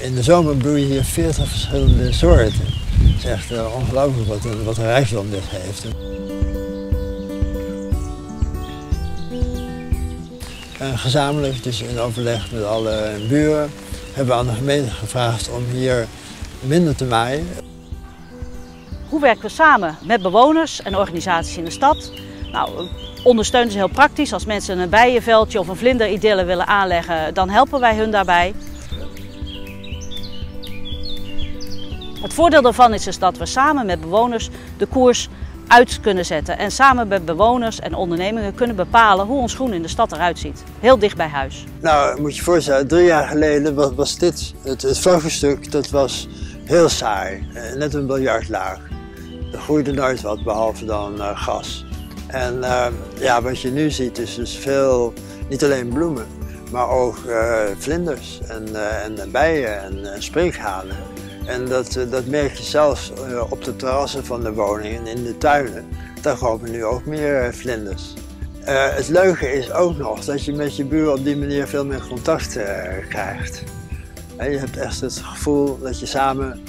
In de zomer bloeien hier 40 verschillende soorten. Het is echt uh, ongelooflijk wat, een, wat een rijkdom dit heeft. En gezamenlijk, dus in overleg met alle buren, hebben we aan de gemeente gevraagd om hier minder te maaien. Hoe werken we samen met bewoners en organisaties in de stad? Nou, ondersteunen ze heel praktisch. Als mensen een bijenveldje of een vlinderidylle willen aanleggen, dan helpen wij hun daarbij. Het voordeel daarvan is dus dat we samen met bewoners de koers uit kunnen zetten. En samen met bewoners en ondernemingen kunnen bepalen hoe ons groen in de stad eruit ziet. Heel dicht bij huis. Nou, moet je voorstellen, drie jaar geleden was, dit, het, het dat was heel saai. Eh, net een biljartlaag. Er groeide nooit wat, behalve dan uh, gas. En uh, ja, wat je nu ziet is dus veel, niet alleen bloemen, maar ook vlinders en, en bijen en sprinkhanen. En dat, dat merk je zelfs op de terrassen van de woningen en in de tuinen. Daar komen nu ook meer vlinders. het leuke is ook nog dat je met je buren op die manier veel meer contact krijgt. En je hebt echt het gevoel dat je samen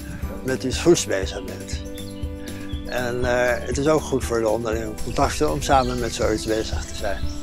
met iets goeds bezig bent. En het is ook goed voor de onderlinge contacten om samen met zoiets bezig te zijn.